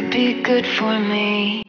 could be good for me.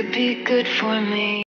Could be good for me.